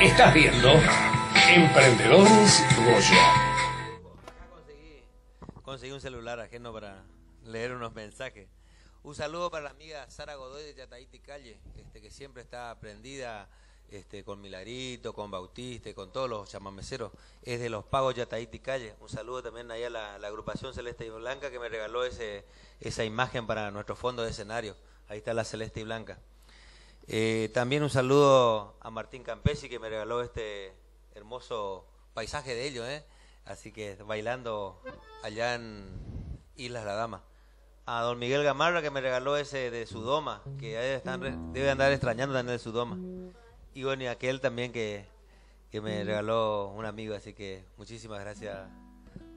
Estás viendo Emprendedores Goya. Conseguí un celular ajeno para leer unos mensajes. Un saludo para la amiga Sara Godoy de Yataíti Calle, este, que siempre está aprendida este, con Milarito, con Bautista, con todos los chamameceros. Es de los pagos Yataíti Calle. Un saludo también allá a la, agrupación Celeste y Blanca que me regaló ese, esa imagen para nuestro fondo de escenario. Ahí está la Celeste y Blanca. Eh, también un saludo a Martín Campesi que me regaló este hermoso paisaje de ellos, ¿eh? Así que bailando allá en Islas La Dama. A don Miguel Gamarra que me regaló ese de Sudoma, que debe andar extrañando también de Sudoma. Y bueno, y aquel también que, que me regaló un amigo, así que muchísimas gracias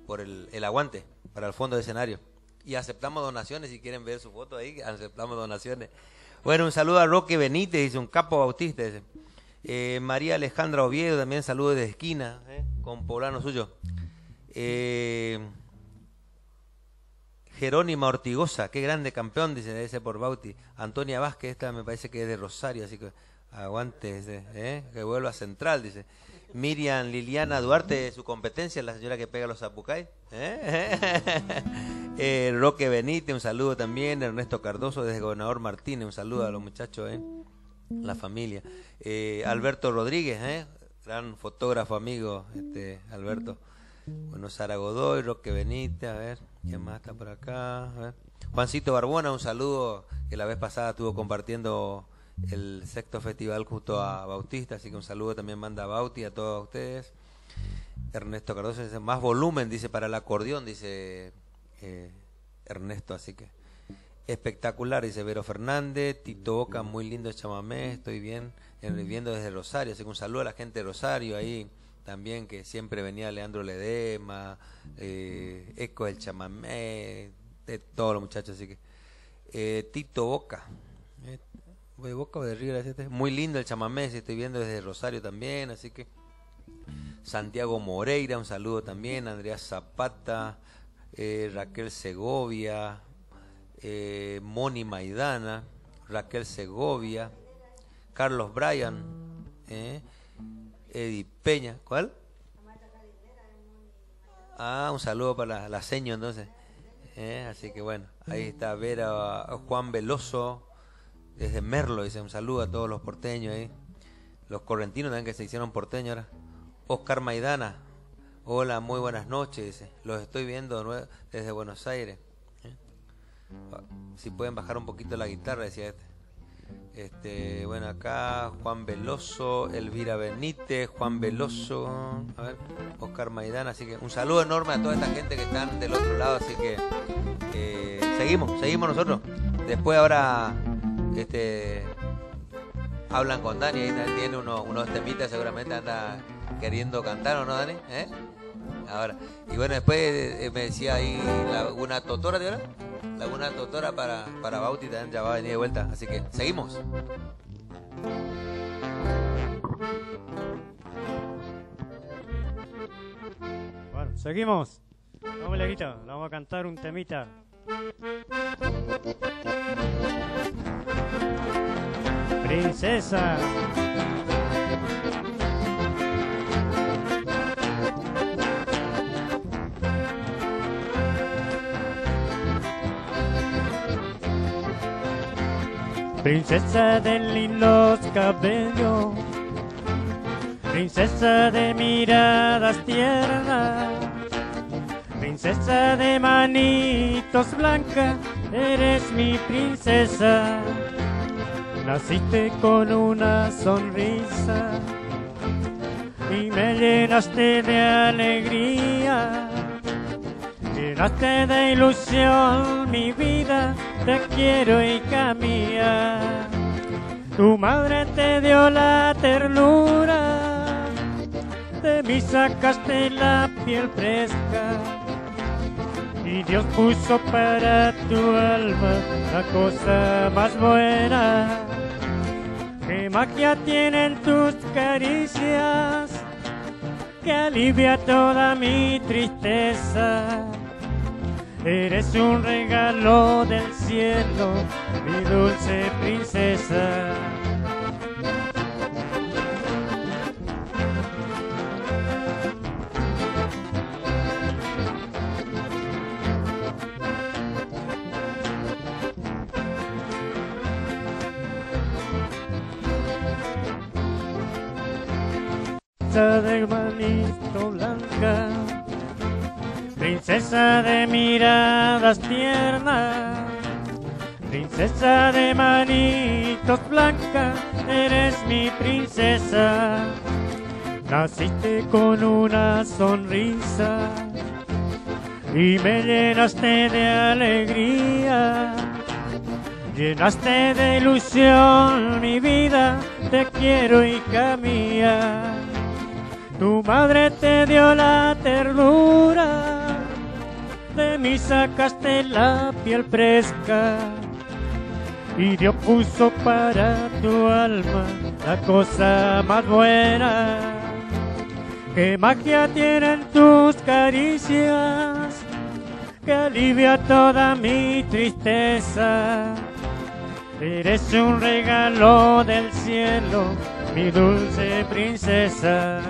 por el, el aguante para el fondo de escenario. Y aceptamos donaciones, si quieren ver su foto ahí, aceptamos donaciones. Bueno, un saludo a Roque Benítez, dice un capo bautista. Eh, María Alejandra Oviedo, también saludo de esquina, eh, con poblano suyo. Eh, Jerónima Ortigosa, qué grande campeón, dice ese por Bauti. Antonia Vázquez, esta me parece que es de Rosario, así que aguante, eh, que vuelva a Central, dice. Miriam Liliana Duarte, su competencia, la señora que pega los apucay. Eh, Roque Benítez, un saludo también. Ernesto Cardoso, desde Gobernador Martínez, un saludo a los muchachos, ¿eh? la familia. Eh, Alberto Rodríguez, ¿eh? gran fotógrafo amigo, este Alberto. Bueno, Sara Godoy, Roque Benítez, a ver, ¿quién más está por acá? Juancito Barbona, un saludo que la vez pasada estuvo compartiendo el sexto festival junto a Bautista, así que un saludo también manda Bauti a todos ustedes. Ernesto Cardoso dice, más volumen, dice, para el acordeón, dice eh, Ernesto, así que espectacular, dice Vero Fernández, Tito Boca, muy lindo chamamé, estoy bien, viviendo desde Rosario, así que un saludo a la gente de Rosario ahí también, que siempre venía Leandro Ledema, eh, Eco del chamamé, de todos los muchachos, así que eh, Tito Boca, eh, de Boca o de Río, muy lindo el chamamé, estoy viendo desde Rosario también, así que Santiago Moreira, un saludo también, Andrea Zapata, eh, Raquel Segovia, eh, Moni Maidana, Raquel Segovia, Carlos Bryan, eh, Eddie Peña, ¿cuál? Ah, un saludo para la, seño entonces. Eh, así que bueno, ahí está Vera Juan Veloso desde Merlo, dice un saludo a todos los porteños ahí. Los correntinos también que se hicieron porteños ahora. Oscar Maidana, Hola, muy buenas noches. Los estoy viendo desde Buenos Aires. Si pueden bajar un poquito la guitarra, decía este. Este, bueno, acá Juan Veloso, Elvira Benítez, Juan Veloso, a ver, Oscar Maidana, así que un saludo enorme a toda esta gente que están del otro lado, así que eh, seguimos, seguimos nosotros. Después ahora este hablan con Dani, ahí tiene unos, unos temitas, seguramente anda queriendo cantar, ¿o no, Dani? ¿Eh? Ahora, y bueno, después eh, me decía ahí Laguna Totora, ¿de ahora? Laguna Totora para, para Bauti también ya va a venir de vuelta. Así que seguimos. Bueno, seguimos. Vamos, vamos a cantar un temita. Princesa. Princesa de lindos cabellos, princesa de miradas tiernas, princesa de manitos blancas, eres mi princesa. Naciste con una sonrisa y me llenaste de alegría. Llenaste de ilusión mi vida te quiero y camía. Tu madre te dio la ternura, de mí sacaste la piel fresca. Y Dios puso para tu alma la cosa más buena. ¿Qué magia tienen tus caricias? Que alivia toda mi tristeza Eres un regalo del cielo, mi dulce princesa. Princesa de miradas tiernas, princesa de manitos blanca, eres mi princesa. Naciste con una sonrisa y me llenaste de alegría. Llenaste de ilusión mi vida, te quiero hija mía. Tu madre te dio la ternura, mí sacaste la piel fresca y Dios puso para tu alma la cosa más buena. Qué magia tienen tus caricias, que alivia toda mi tristeza. Eres un regalo del cielo, mi dulce princesa.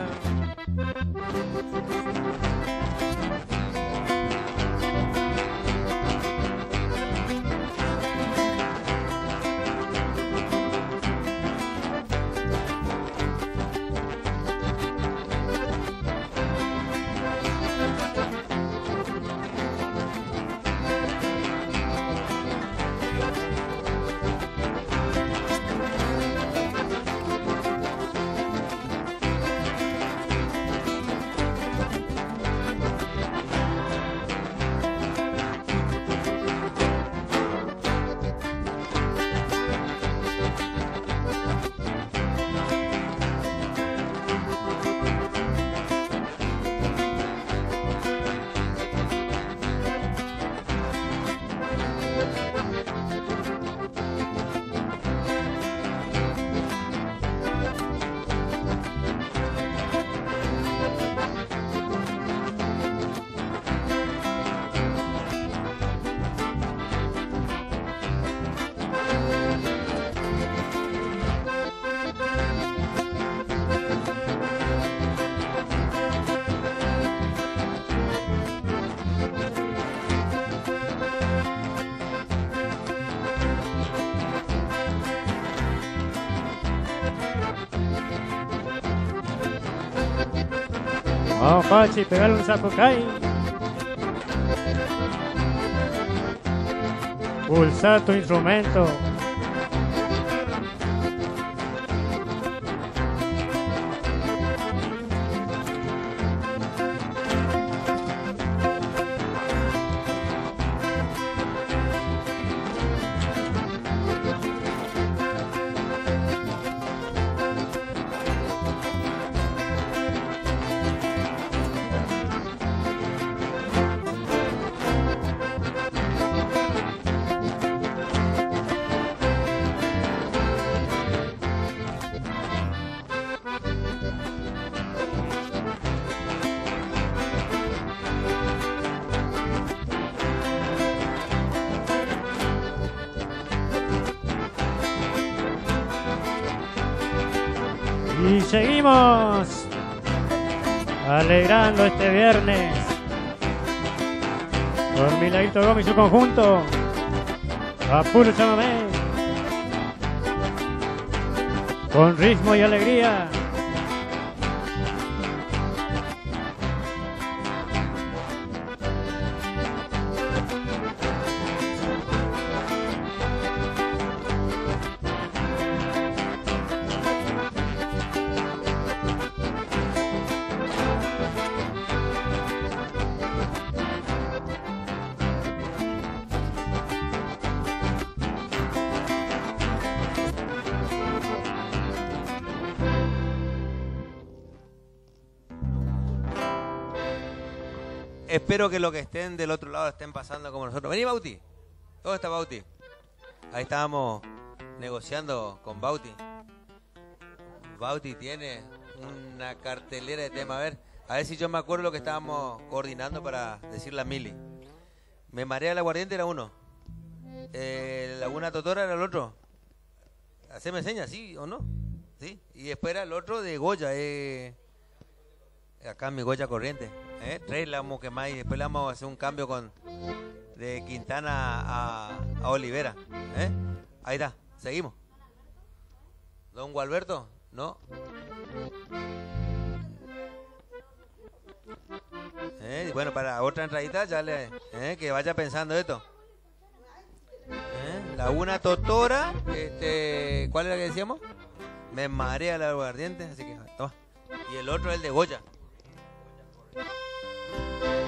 Vamos, Pachi, pegarle un zapucay. Pulsa tu instrumento. Alegrando este viernes con Milagrito Gómez y su conjunto. A puro. Con ritmo y alegría. Espero que los que estén del otro lado estén pasando como nosotros. Vení, Bauti. ¿Dónde está Bauti? Ahí estábamos negociando con Bauti. Bauti tiene una cartelera de temas. A ver, a ver si yo me acuerdo lo que estábamos coordinando para decirle a Mili. Me marea el aguardiente era uno. Eh, Laguna Totora era el otro. Haceme señas, ¿sí o no? ¿Sí? Y después era el otro de Goya. Eh, acá en mi Goya Corriente. ¿eh? Tres le vamos a quemar y después le vamos a hacer un cambio con de Quintana a, Olivera. ¿eh? Ahí está, seguimos. Don Gualberto, no. ¿Eh? Bueno, para otra entradita ya le... ¿eh? Que vaya pensando esto. La una totora, este, ¿cuál era que decíamos? Me marea el aguardiente, así que toma. Y el otro el de Goya. Música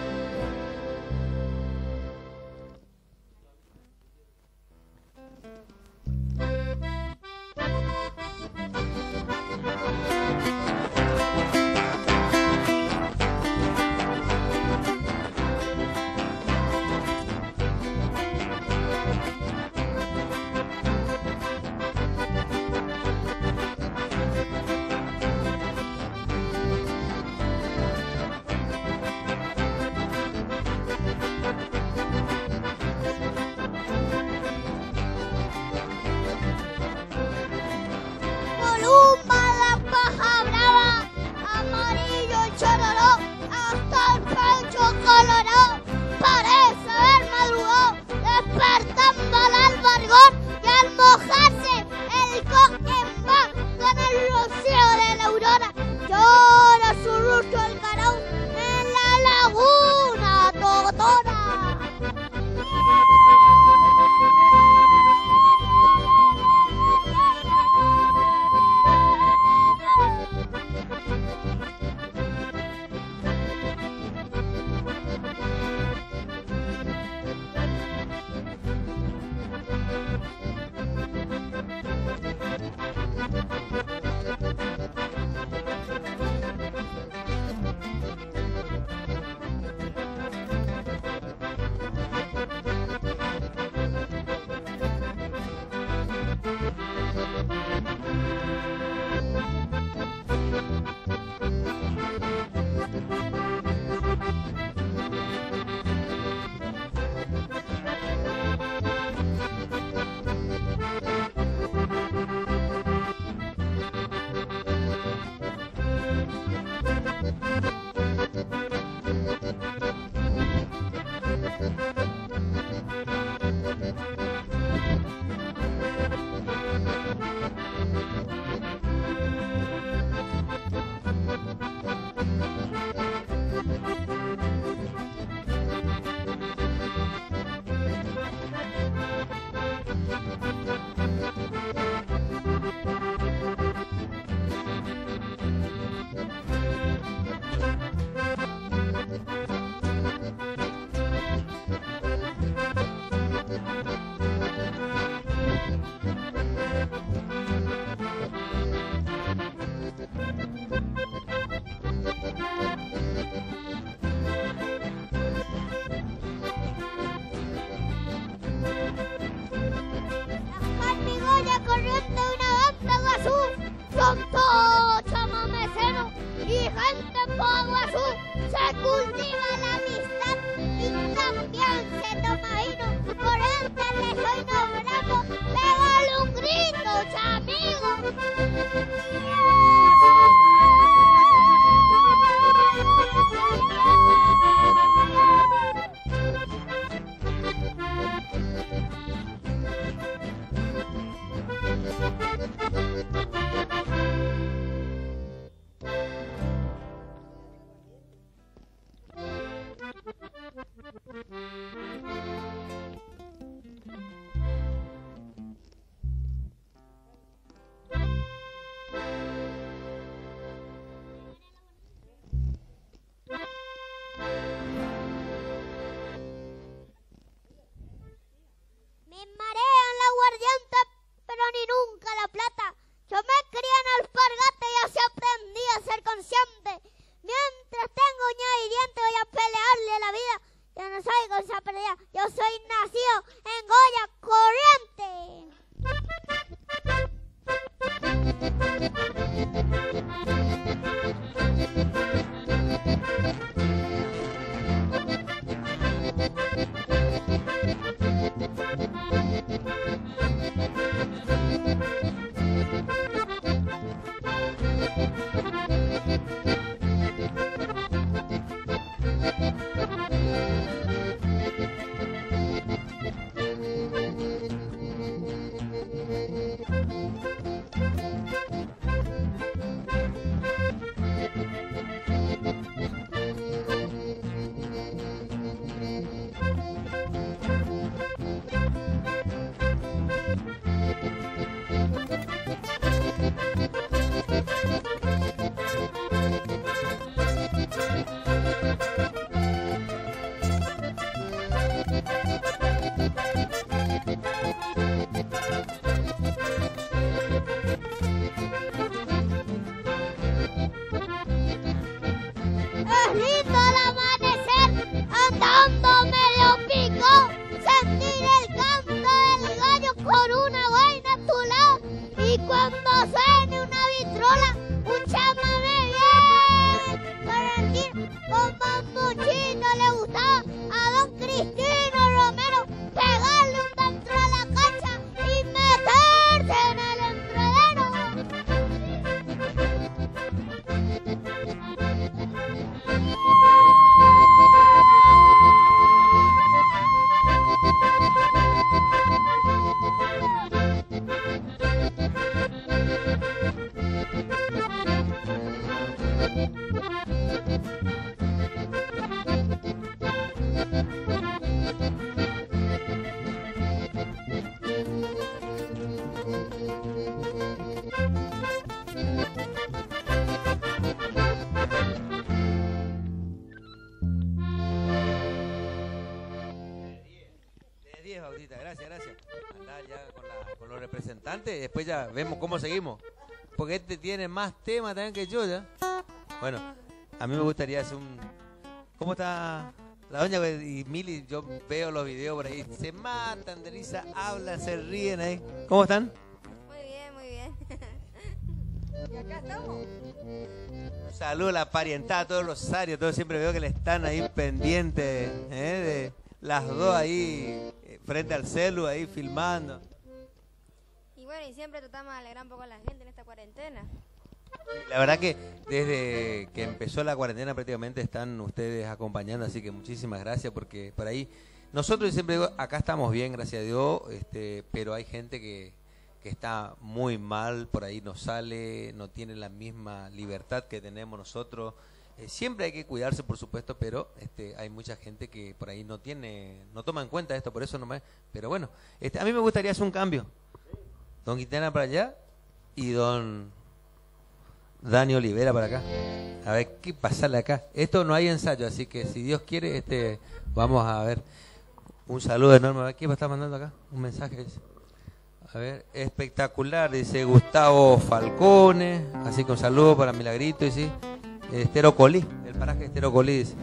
después ya vemos cómo seguimos. Porque este tiene más temas también que yo ya. Bueno, a mí me gustaría hacer un... ¿Cómo está la doña y Mili? Yo veo los videos por ahí. Se matan de risa, hablan, se ríen ahí. ¿Cómo están? Muy bien, muy bien. y acá estamos. Un saludo a la parientada, a todos los sarios, todos siempre veo que le están ahí pendientes, ¿eh? de las dos ahí eh, frente al celu, ahí filmando. Bueno, y siempre tratamos de alegrar un poco a la gente en esta cuarentena. La verdad que desde que empezó la cuarentena prácticamente están ustedes acompañando, así que muchísimas gracias porque por ahí nosotros siempre digo, acá estamos bien, gracias a Dios, este, pero hay gente que, que está muy mal, por ahí no sale, no tiene la misma libertad que tenemos nosotros. Eh, siempre hay que cuidarse, por supuesto, pero este, hay mucha gente que por ahí no tiene, no toma en cuenta esto, por eso no me... Pero bueno, este, a mí me gustaría hacer un cambio. Don Quintana para allá y don Dani Olivera para acá. A ver qué pasarle acá. Esto no hay ensayo, así que si Dios quiere, este, vamos a ver. Un saludo enorme. A ver, ¿quién me está mandando acá? Un mensaje. A ver, espectacular, dice Gustavo Falcone. Así que un saludo para Milagrito, y sí. Estero Colí, el paraje Estero Colí, dice.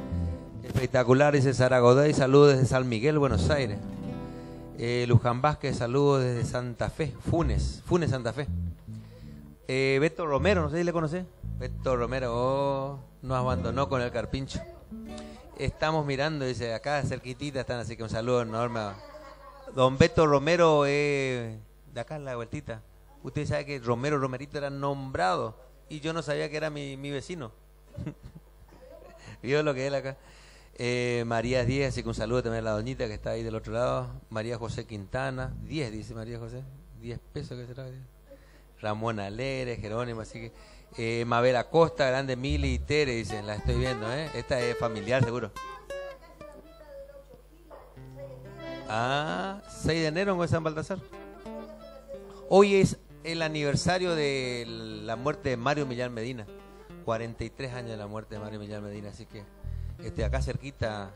Espectacular, dice Sara Godoy. Saludos desde San Miguel, Buenos Aires. Eh, Luján Vázquez, saludos desde Santa Fe, Funes, Funes, Santa Fe. Eh, Beto Romero, no sé si le conoce. Beto Romero, oh, nos abandonó con el carpincho. Estamos mirando, dice, acá cerquitita están, así que un saludo enorme. Don Beto Romero, eh, de acá en la vueltita. Usted sabe que Romero Romerito era nombrado y yo no sabía que era mi, mi vecino. Vio lo que él acá. Eh, María Díez, así que un saludo también a la doñita que está ahí del otro lado. María José Quintana, 10 dice María José, 10 pesos que será. Ramón Alere, Jerónimo, así que eh, Mabel Acosta, Grande Mili y Tere, dicen, la estoy viendo, ¿eh? Esta es familiar seguro. Ah, 6 de enero en San Baltasar. Hoy es el aniversario de la muerte de Mario Millán Medina. 43 años de la muerte de Mario Millán Medina, así que este acá cerquita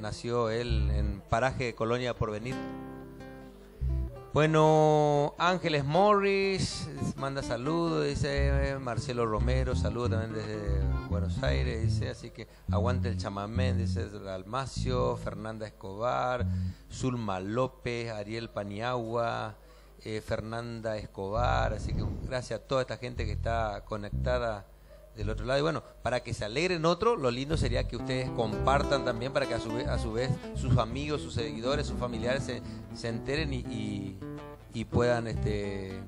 nació él en paraje Colonia Porvenir. Bueno, Ángeles Morris manda saludos, dice Marcelo Romero, saludos también desde Buenos Aires, dice, así que aguante el chamamén, dice Almacio, Fernanda Escobar, Zulma López, Ariel Paniagua, eh, Fernanda Escobar, así que gracias a toda esta gente que está conectada del otro lado. Y bueno, para que se alegren otro, lo lindo sería que ustedes compartan también para que a su vez, a su vez sus amigos, sus seguidores, sus familiares se, se enteren y, y, puedan este,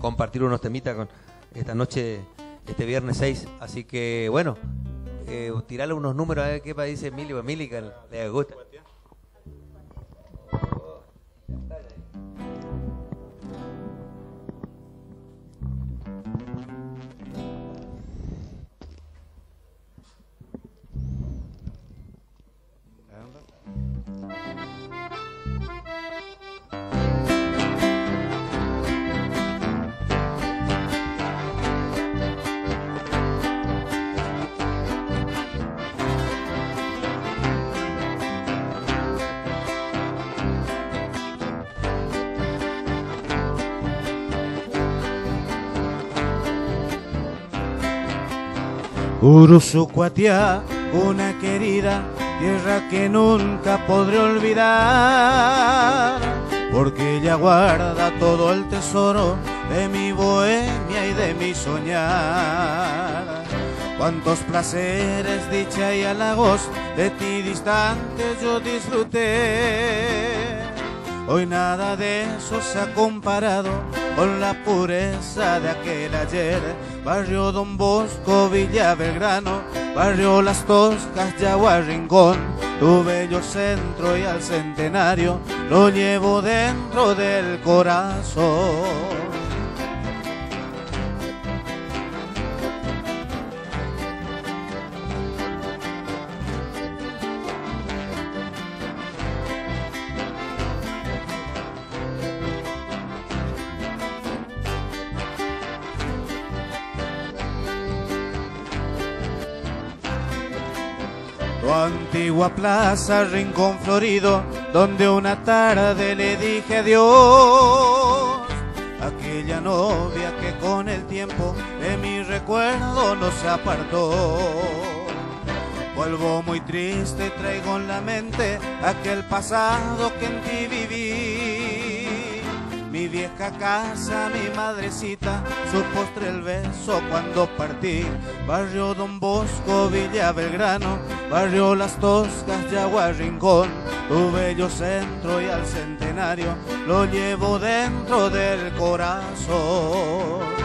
compartir unos temitas con esta noche, este viernes 6. Así que bueno, eh, tirarle unos números a ver qué dice Emilio o Emily que le gusta. Uruzucuatia, una querida tierra que nunca podré olvidar, porque ella guarda todo el tesoro de mi bohemia y de mi soñar. Cuántos placeres, dicha y halagos de ti distantes yo disfruté. Hoy nada de eso se ha comparado con la pureza de aquel ayer. Barrio Don Bosco, Villa Belgrano, Barrio Las Toscas, Yagua Rincón. Tu bello centro y al centenario lo llevo dentro del corazón. Antigua plaza, rincón florido, donde una tarde le dije adiós. Aquella novia que con el tiempo de mi recuerdo no se apartó. Vuelvo muy triste, traigo en la mente aquel pasado que en ti viví. Mi vieja casa, mi madrecita, su postre el beso cuando partí. Barrio Don Bosco, Villa Belgrano, Barrio Las Toscas, Yagua Rincón. Tu bello centro y al centenario lo llevo dentro del corazón.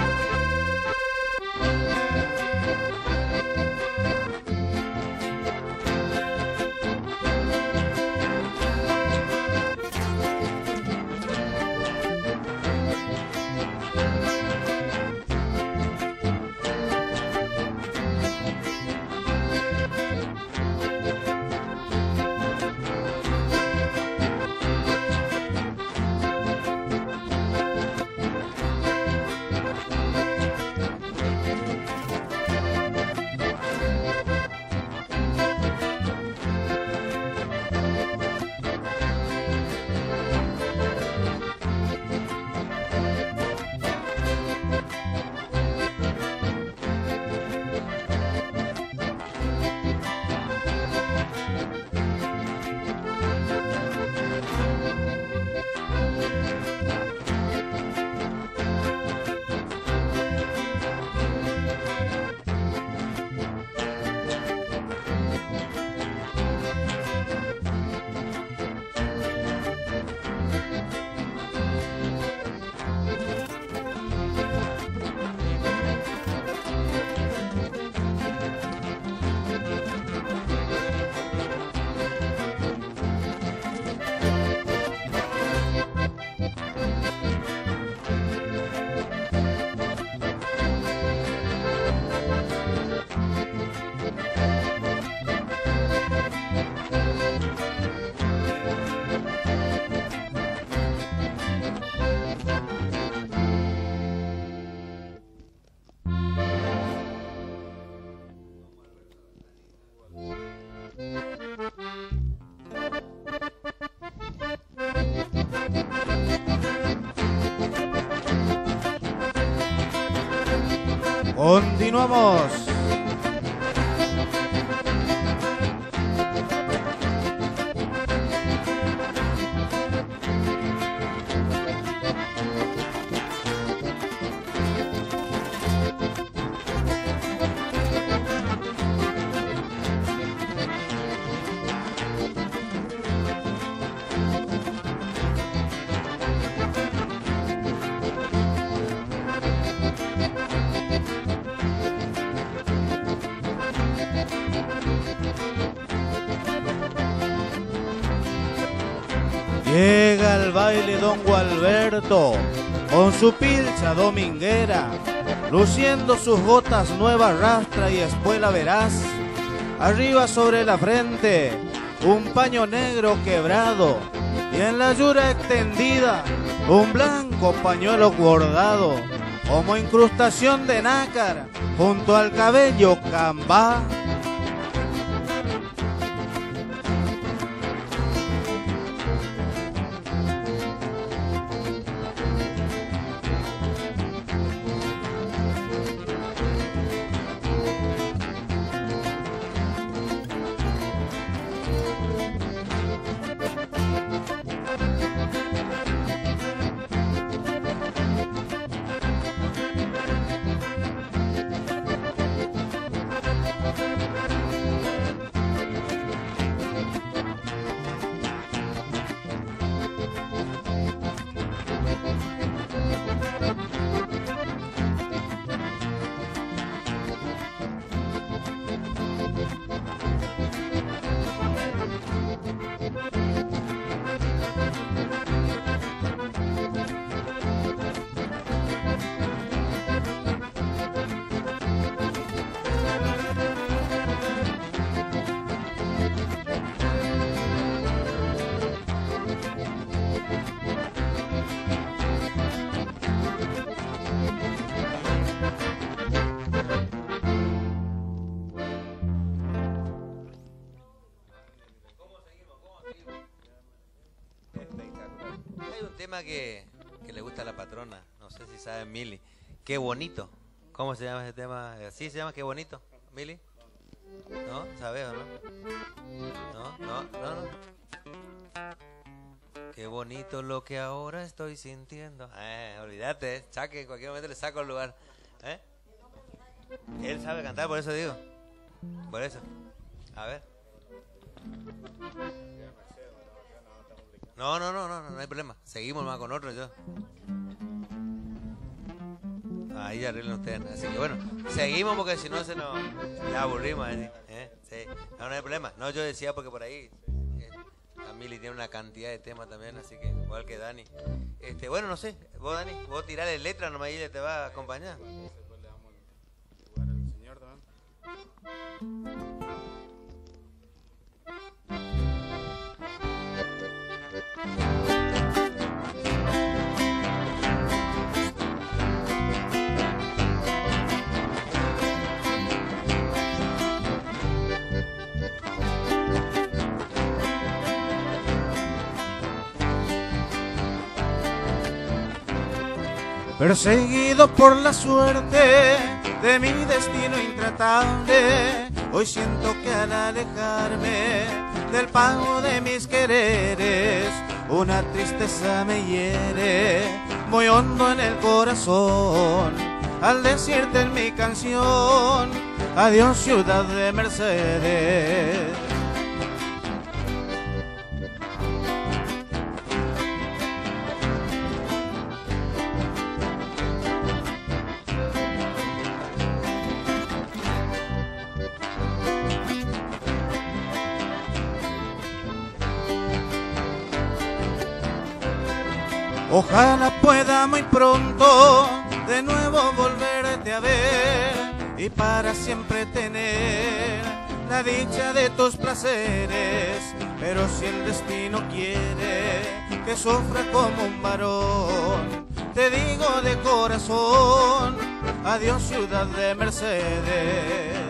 Continuamos. Don Gualberto con su pilcha dominguera, luciendo sus botas nuevas rastra y espuela veraz. Arriba sobre la frente, un paño negro quebrado y en la yura extendida, un blanco pañuelo bordado como incrustación de nácar junto al cabello cambá. Que, le gusta a la patrona. No sé si sabe Mili. Qué bonito. ¿Cómo se llama ese tema? ¿Así se llama Qué bonito? ¿Mili? ¿No? ¿Sabes o no? No, no, no. Qué bonito lo que ahora estoy sintiendo. Eh, olvídate, saque, en cualquier momento le saco el lugar. ¿Eh? Él sabe cantar, por eso digo. Por eso. A ver. No, no, no, no, no, hay problema. Seguimos más con otro yo. Ahí ya arreglan ustedes. Así que bueno, seguimos porque si no se nos ya aburrimos. ¿eh? ¿Eh? No, no hay problema. No, yo decía porque por ahí eh, la Mili tiene una cantidad de temas también, así que igual que Dani. Este, bueno, no sé, vos Dani, vos tirarle letra nomás y te va a acompañar. Perseguido por la suerte de mi destino intratable, hoy siento que al alejarme del pago de mis quereres, una tristeza me hiere muy hondo en el corazón. Al decirte en mi canción, adiós ciudad de Mercedes. Ojalá pueda muy pronto de nuevo volverte a ver y para siempre tener la dicha de tus placeres. Pero si el destino quiere que sufra como un varón, te digo de corazón, adiós ciudad de Mercedes.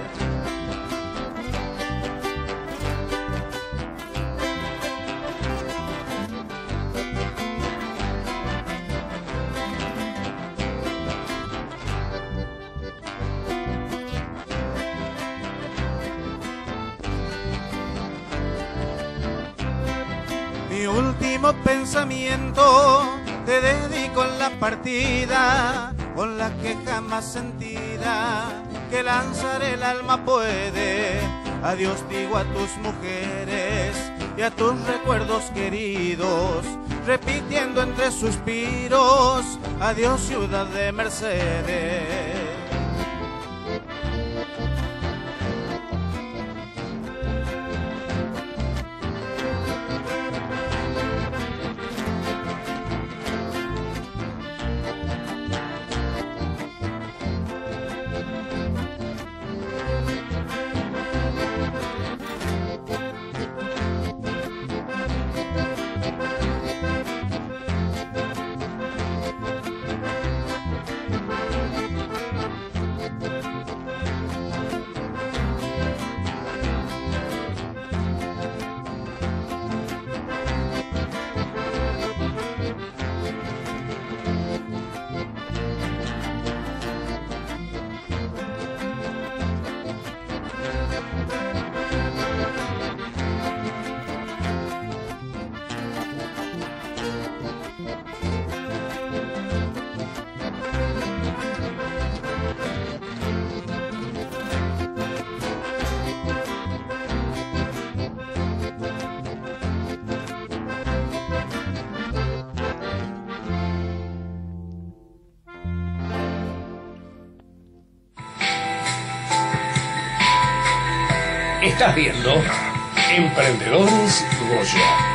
Pensamiento te dedico en la partida, con la que jamás sentida que lanzar el alma puede. Adiós digo a tus mujeres y a tus recuerdos queridos, repitiendo entre suspiros, adiós ciudad de Mercedes. Estás viendo Emprendedores Goya.